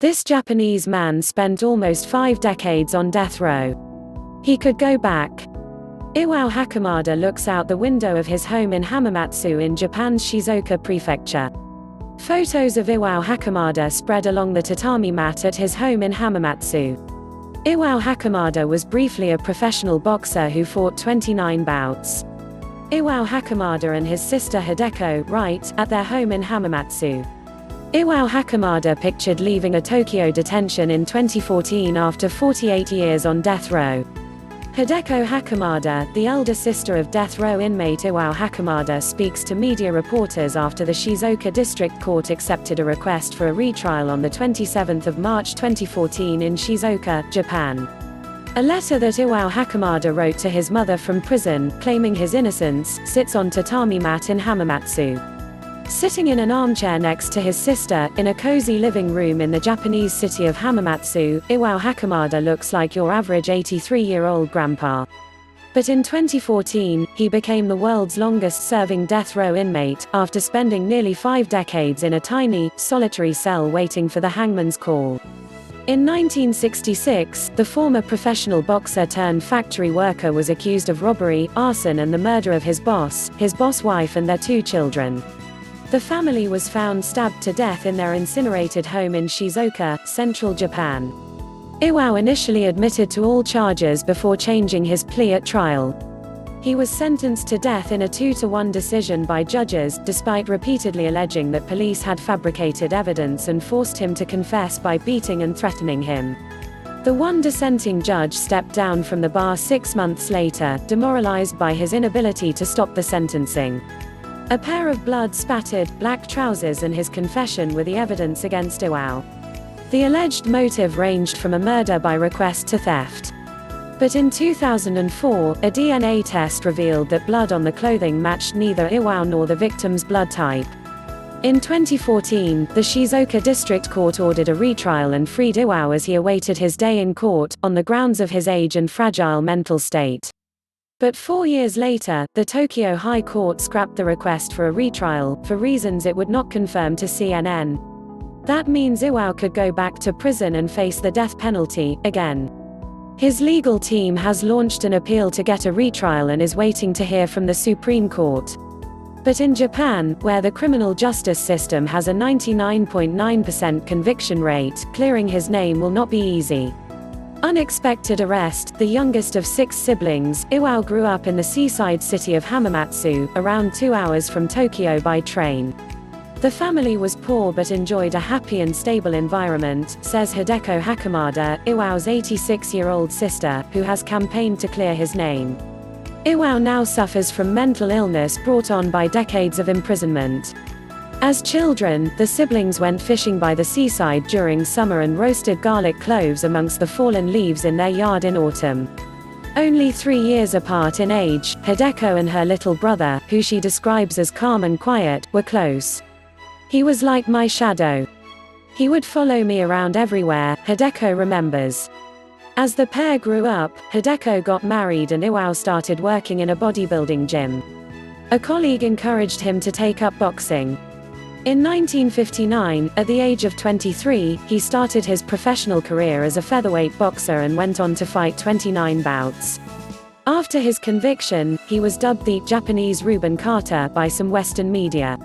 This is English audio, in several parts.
This Japanese man spent almost five decades on death row. He could go back. Iwao Hakamada looks out the window of his home in Hamamatsu in Japan's Shizuoka prefecture. Photos of Iwao Hakamada spread along the tatami mat at his home in Hamamatsu. Iwao Hakamada was briefly a professional boxer who fought 29 bouts. Iwao Hakamada and his sister Hideko right at their home in Hamamatsu. Iwao Hakamada pictured leaving a Tokyo detention in 2014 after 48 years on death row. Hideko Hakamada, the elder sister of death row inmate Iwao Hakamada speaks to media reporters after the Shizuoka District Court accepted a request for a retrial on 27 March 2014 in Shizuoka, Japan. A letter that Iwao Hakamada wrote to his mother from prison, claiming his innocence, sits on tatami mat in Hamamatsu. Sitting in an armchair next to his sister, in a cozy living room in the Japanese city of Hamamatsu, Iwao Hakamada looks like your average 83-year-old grandpa. But in 2014, he became the world's longest-serving death row inmate, after spending nearly five decades in a tiny, solitary cell waiting for the hangman's call. In 1966, the former professional boxer turned factory worker was accused of robbery, arson and the murder of his boss, his boss wife and their two children. The family was found stabbed to death in their incinerated home in Shizuoka, central Japan. Iwao initially admitted to all charges before changing his plea at trial. He was sentenced to death in a 2-to-1 decision by judges, despite repeatedly alleging that police had fabricated evidence and forced him to confess by beating and threatening him. The one dissenting judge stepped down from the bar six months later, demoralized by his inability to stop the sentencing. A pair of blood-spattered, black trousers and his confession were the evidence against Iwao. The alleged motive ranged from a murder by request to theft. But in 2004, a DNA test revealed that blood on the clothing matched neither Iwao nor the victim's blood type. In 2014, the Shizuoka District Court ordered a retrial and freed Iwao as he awaited his day in court, on the grounds of his age and fragile mental state. But four years later, the Tokyo High Court scrapped the request for a retrial, for reasons it would not confirm to CNN. That means Iwao could go back to prison and face the death penalty, again. His legal team has launched an appeal to get a retrial and is waiting to hear from the Supreme Court. But in Japan, where the criminal justice system has a 99.9% conviction rate, clearing his name will not be easy. Unexpected arrest, the youngest of six siblings, Iwao grew up in the seaside city of Hamamatsu, around two hours from Tokyo by train. The family was poor but enjoyed a happy and stable environment, says Hideko Hakamada, Iwao's 86-year-old sister, who has campaigned to clear his name. Iwao now suffers from mental illness brought on by decades of imprisonment. As children, the siblings went fishing by the seaside during summer and roasted garlic cloves amongst the fallen leaves in their yard in autumn. Only three years apart in age, Hideko and her little brother, who she describes as calm and quiet, were close. He was like my shadow. He would follow me around everywhere, Hideko remembers. As the pair grew up, Hideko got married and Iwao started working in a bodybuilding gym. A colleague encouraged him to take up boxing. In 1959, at the age of 23, he started his professional career as a featherweight boxer and went on to fight 29 bouts. After his conviction, he was dubbed the Japanese Rubin Carter by some Western media.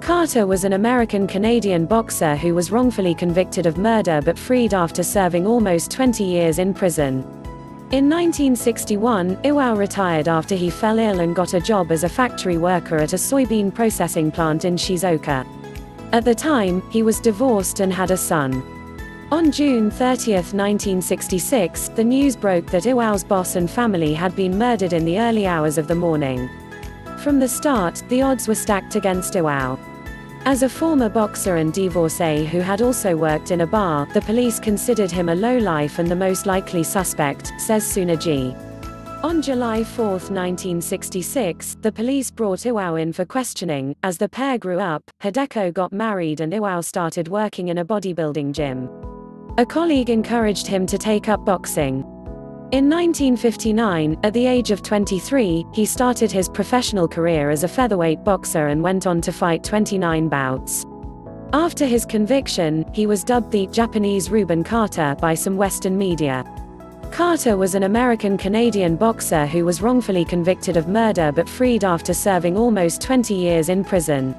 Carter was an American Canadian boxer who was wrongfully convicted of murder but freed after serving almost 20 years in prison. In 1961, Iwao retired after he fell ill and got a job as a factory worker at a soybean processing plant in Shizuoka. At the time, he was divorced and had a son. On June 30, 1966, the news broke that Iwao's boss and family had been murdered in the early hours of the morning. From the start, the odds were stacked against Iwao. As a former boxer and divorcee who had also worked in a bar, the police considered him a lowlife and the most likely suspect, says Tsunaji. On July 4, 1966, the police brought Iwao in for questioning. As the pair grew up, Hideko got married and Iwao started working in a bodybuilding gym. A colleague encouraged him to take up boxing. In 1959, at the age of 23, he started his professional career as a featherweight boxer and went on to fight 29 bouts. After his conviction, he was dubbed the Japanese Rubin Carter by some Western media. Carter was an American Canadian boxer who was wrongfully convicted of murder but freed after serving almost 20 years in prison.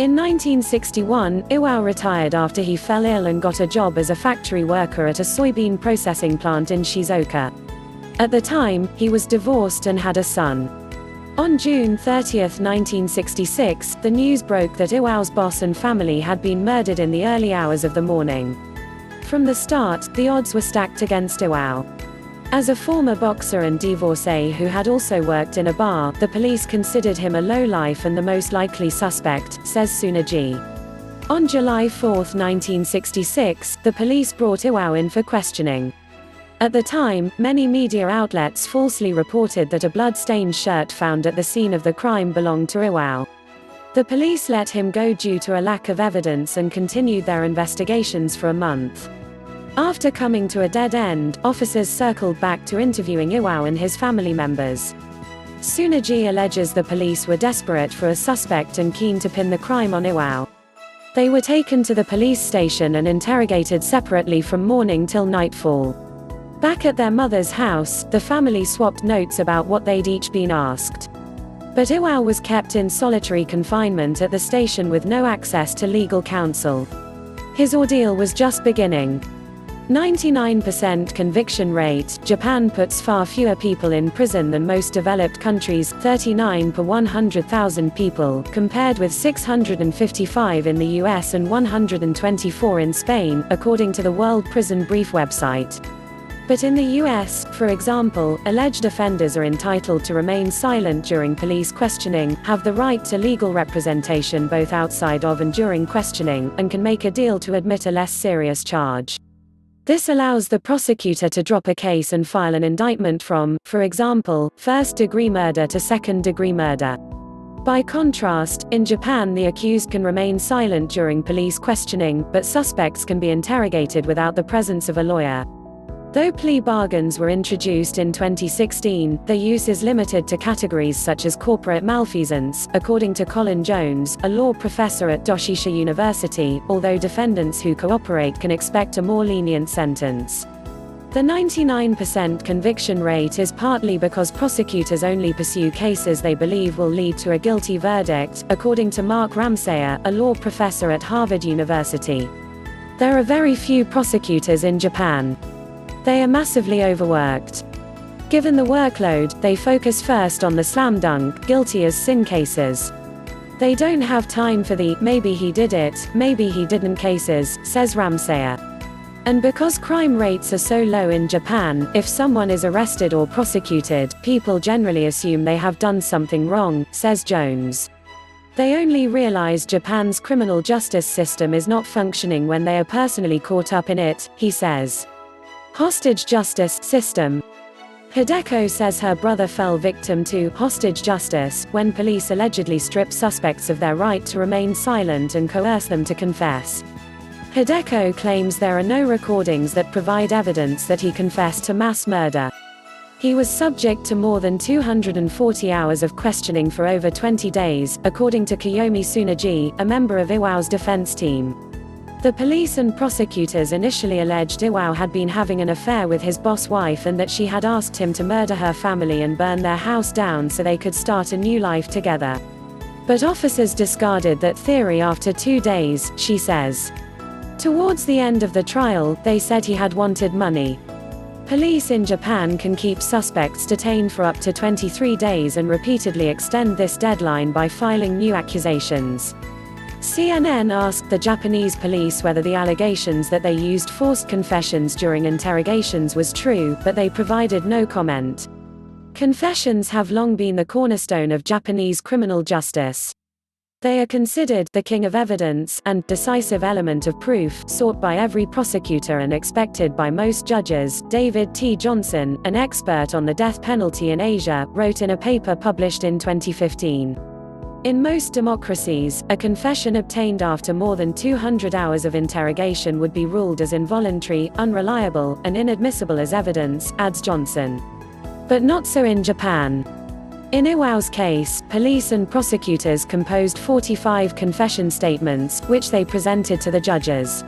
In 1961, Iwao retired after he fell ill and got a job as a factory worker at a soybean processing plant in Shizuoka. At the time, he was divorced and had a son. On June 30, 1966, the news broke that Iwao's boss and family had been murdered in the early hours of the morning. From the start, the odds were stacked against Iwao. As a former boxer and divorcee who had also worked in a bar, the police considered him a lowlife and the most likely suspect, says Tsunaji. On July 4, 1966, the police brought Iwao in for questioning. At the time, many media outlets falsely reported that a blood-stained shirt found at the scene of the crime belonged to Iwao. The police let him go due to a lack of evidence and continued their investigations for a month. After coming to a dead end, officers circled back to interviewing Iwao and his family members. Tsunaji alleges the police were desperate for a suspect and keen to pin the crime on Iwao. They were taken to the police station and interrogated separately from morning till nightfall. Back at their mother's house, the family swapped notes about what they'd each been asked. But Iwao was kept in solitary confinement at the station with no access to legal counsel. His ordeal was just beginning. 99% conviction rate, Japan puts far fewer people in prison than most developed countries, 39 per 100,000 people, compared with 655 in the US and 124 in Spain, according to the World Prison Brief website. But in the US, for example, alleged offenders are entitled to remain silent during police questioning, have the right to legal representation both outside of and during questioning, and can make a deal to admit a less serious charge. This allows the prosecutor to drop a case and file an indictment from, for example, first degree murder to second degree murder. By contrast, in Japan the accused can remain silent during police questioning, but suspects can be interrogated without the presence of a lawyer. Though plea bargains were introduced in 2016, their use is limited to categories such as corporate malfeasance, according to Colin Jones, a law professor at Doshisha University, although defendants who cooperate can expect a more lenient sentence. The 99% conviction rate is partly because prosecutors only pursue cases they believe will lead to a guilty verdict, according to Mark Ramseyer, a law professor at Harvard University. There are very few prosecutors in Japan. They are massively overworked. Given the workload, they focus first on the slam dunk, guilty as sin cases. They don't have time for the, maybe he did it, maybe he didn't cases, says Ramseyer. And because crime rates are so low in Japan, if someone is arrested or prosecuted, people generally assume they have done something wrong, says Jones. They only realize Japan's criminal justice system is not functioning when they are personally caught up in it, he says. Hostage justice system. Hideko says her brother fell victim to hostage justice when police allegedly strip suspects of their right to remain silent and coerce them to confess. Hideko claims there are no recordings that provide evidence that he confessed to mass murder. He was subject to more than 240 hours of questioning for over 20 days, according to Kiyomi Tsunaji, a member of Iwao's defense team. The police and prosecutors initially alleged Iwao had been having an affair with his boss wife and that she had asked him to murder her family and burn their house down so they could start a new life together. But officers discarded that theory after two days, she says. Towards the end of the trial, they said he had wanted money. Police in Japan can keep suspects detained for up to 23 days and repeatedly extend this deadline by filing new accusations. CNN asked the Japanese police whether the allegations that they used forced confessions during interrogations was true, but they provided no comment. Confessions have long been the cornerstone of Japanese criminal justice. They are considered the king of evidence and decisive element of proof sought by every prosecutor and expected by most judges. David T. Johnson, an expert on the death penalty in Asia, wrote in a paper published in 2015. In most democracies, a confession obtained after more than 200 hours of interrogation would be ruled as involuntary, unreliable, and inadmissible as evidence, adds Johnson. But not so in Japan. In Iwao's case, police and prosecutors composed 45 confession statements, which they presented to the judges.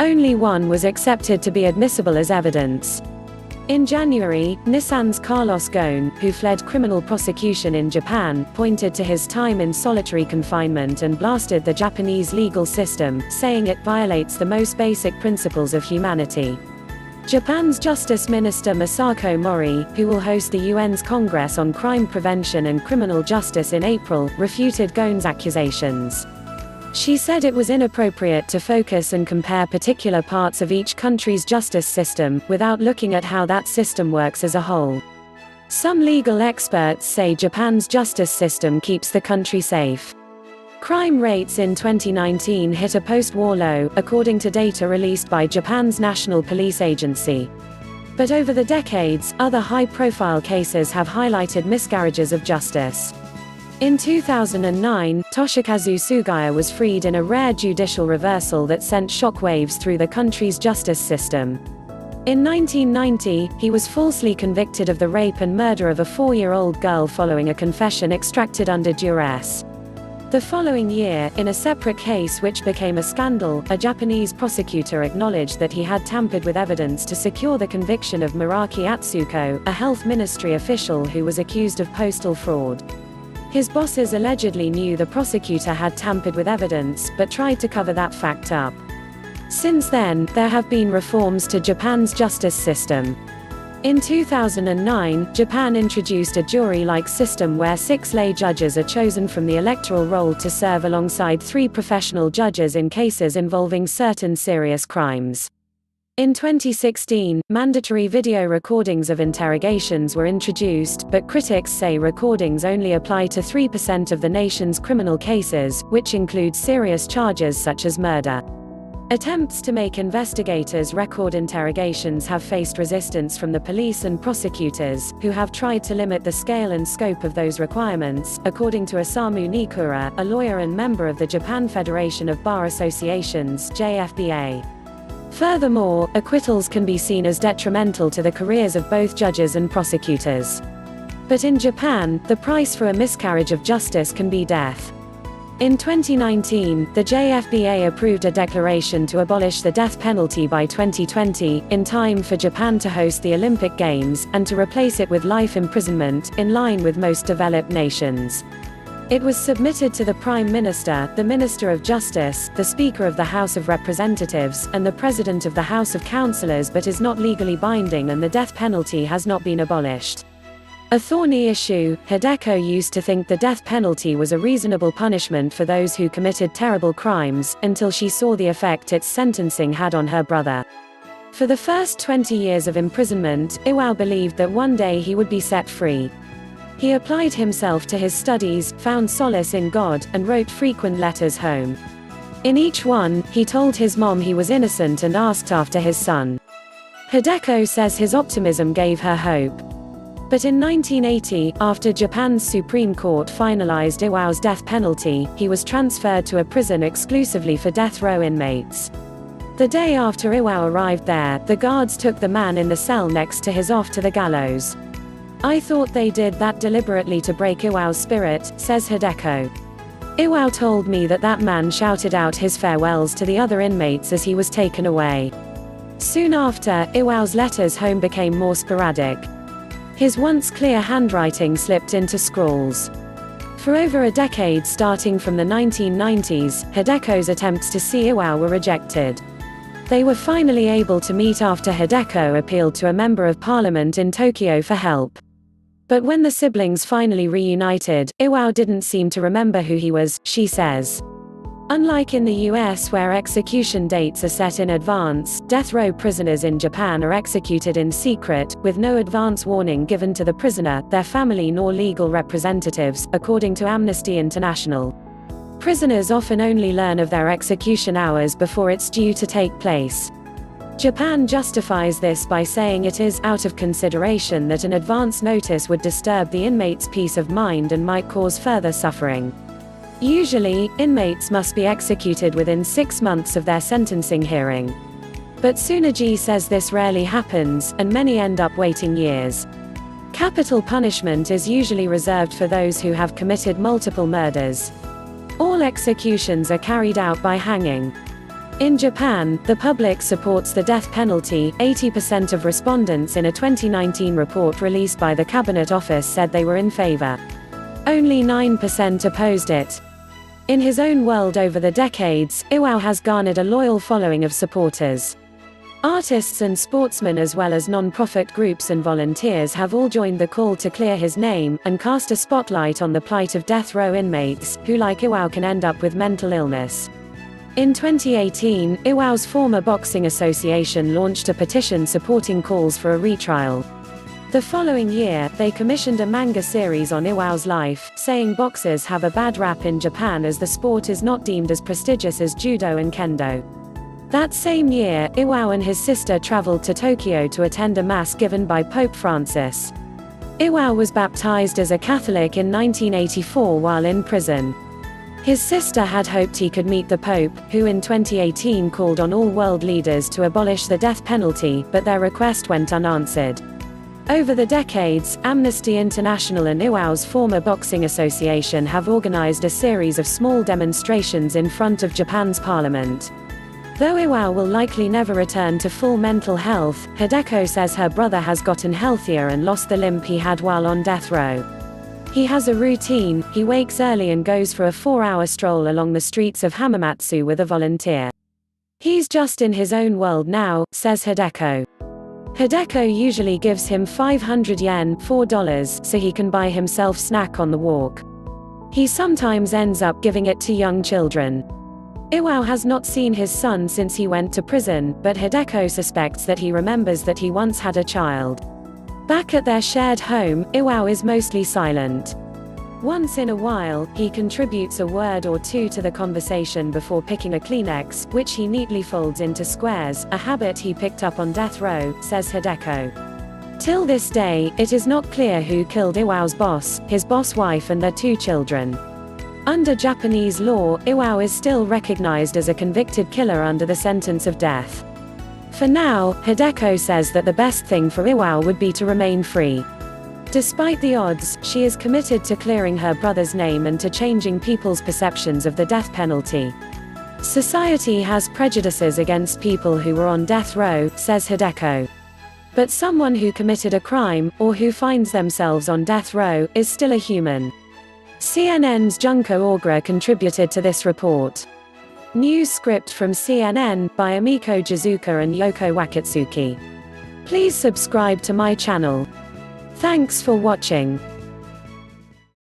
Only one was accepted to be admissible as evidence. In January, Nissan's Carlos Ghosn, who fled criminal prosecution in Japan, pointed to his time in solitary confinement and blasted the Japanese legal system, saying it violates the most basic principles of humanity. Japan's Justice Minister Masako Mori, who will host the UN's Congress on Crime Prevention and Criminal Justice in April, refuted Ghosn's accusations. She said it was inappropriate to focus and compare particular parts of each country's justice system, without looking at how that system works as a whole. Some legal experts say Japan's justice system keeps the country safe. Crime rates in 2019 hit a post-war low, according to data released by Japan's National Police Agency. But over the decades, other high-profile cases have highlighted miscarriages of justice. In 2009, Toshikazu Sugaya was freed in a rare judicial reversal that sent shockwaves through the country's justice system. In 1990, he was falsely convicted of the rape and murder of a four-year-old girl following a confession extracted under duress. The following year, in a separate case which became a scandal, a Japanese prosecutor acknowledged that he had tampered with evidence to secure the conviction of Muraki Atsuko, a health ministry official who was accused of postal fraud. His bosses allegedly knew the prosecutor had tampered with evidence, but tried to cover that fact up. Since then, there have been reforms to Japan's justice system. In 2009, Japan introduced a jury-like system where six lay judges are chosen from the electoral roll to serve alongside three professional judges in cases involving certain serious crimes. In 2016, mandatory video recordings of interrogations were introduced, but critics say recordings only apply to 3% of the nation's criminal cases, which include serious charges such as murder. Attempts to make investigators record interrogations have faced resistance from the police and prosecutors, who have tried to limit the scale and scope of those requirements, according to Osamu Niikura, a lawyer and member of the Japan Federation of Bar Associations JFBA. Furthermore, acquittals can be seen as detrimental to the careers of both judges and prosecutors. But in Japan, the price for a miscarriage of justice can be death. In 2019, the JFBA approved a declaration to abolish the death penalty by 2020, in time for Japan to host the Olympic Games, and to replace it with life imprisonment, in line with most developed nations. It was submitted to the Prime Minister, the Minister of Justice, the Speaker of the House of Representatives, and the President of the House of Councillors but is not legally binding and the death penalty has not been abolished. A thorny issue, Hideko used to think the death penalty was a reasonable punishment for those who committed terrible crimes, until she saw the effect its sentencing had on her brother. For the first 20 years of imprisonment, Iwao believed that one day he would be set free. He applied himself to his studies, found solace in God, and wrote frequent letters home. In each one, he told his mom he was innocent and asked after his son. Hideko says his optimism gave her hope. But in 1980, after Japan's Supreme Court finalized Iwao's death penalty, he was transferred to a prison exclusively for death row inmates. The day after Iwao arrived there, the guards took the man in the cell next to his off to the gallows. I thought they did that deliberately to break Iwao's spirit, says Hideko. Iwao told me that that man shouted out his farewells to the other inmates as he was taken away. Soon after, Iwao's letters home became more sporadic. His once clear handwriting slipped into scrawls. For over a decade starting from the 1990s, Hideko's attempts to see Iwao were rejected. They were finally able to meet after Hideko appealed to a member of parliament in Tokyo for help. But when the siblings finally reunited, Iwao didn't seem to remember who he was, she says. Unlike in the US where execution dates are set in advance, death row prisoners in Japan are executed in secret, with no advance warning given to the prisoner, their family nor legal representatives, according to Amnesty International. Prisoners often only learn of their execution hours before it's due to take place. Japan justifies this by saying it is out of consideration that an advance notice would disturb the inmate's peace of mind and might cause further suffering. Usually, inmates must be executed within six months of their sentencing hearing. But Tsunaji says this rarely happens, and many end up waiting years. Capital punishment is usually reserved for those who have committed multiple murders. All executions are carried out by hanging. In Japan, the public supports the death penalty. 80% of respondents in a 2019 report released by the Cabinet Office said they were in favor. Only 9% opposed it. In his own world over the decades, Iwao has garnered a loyal following of supporters. Artists and sportsmen as well as non-profit groups and volunteers have all joined the call to clear his name, and cast a spotlight on the plight of death row inmates, who like Iwao can end up with mental illness. In 2018, Iwao's former boxing association launched a petition supporting calls for a retrial. The following year, they commissioned a manga series on Iwao's life, saying boxers have a bad rap in Japan as the sport is not deemed as prestigious as judo and kendo. That same year, Iwao and his sister traveled to Tokyo to attend a mass given by Pope Francis. Iwao was baptized as a Catholic in 1984 while in prison. His sister had hoped he could meet the Pope, who in 2018 called on all world leaders to abolish the death penalty, but their request went unanswered. Over the decades, Amnesty International and Iwao's former boxing association have organized a series of small demonstrations in front of Japan's parliament. Though Iwao will likely never return to full mental health, Hideko says her brother has gotten healthier and lost the limp he had while on death row. He has a routine, he wakes early and goes for a four-hour stroll along the streets of Hamamatsu with a volunteer. He's just in his own world now, says Hideko. Hideko usually gives him 500 yen $4 so he can buy himself snack on the walk. He sometimes ends up giving it to young children. Iwao has not seen his son since he went to prison, but Hideko suspects that he remembers that he once had a child. Back at their shared home, Iwao is mostly silent. Once in a while, he contributes a word or two to the conversation before picking a Kleenex, which he neatly folds into squares, a habit he picked up on death row, says Hideko. Till this day, it is not clear who killed Iwao's boss, his boss wife and their two children. Under Japanese law, Iwao is still recognized as a convicted killer under the sentence of death. For now, Hideko says that the best thing for Iwao would be to remain free. Despite the odds, she is committed to clearing her brother's name and to changing people's perceptions of the death penalty. Society has prejudices against people who were on death row, says Hideko. But someone who committed a crime, or who finds themselves on death row, is still a human. CNN's Junko Ogura contributed to this report. News script from CNN by Emiko Jozuka and Yoko Wakatsuki. Please subscribe to my channel. Thanks for watching.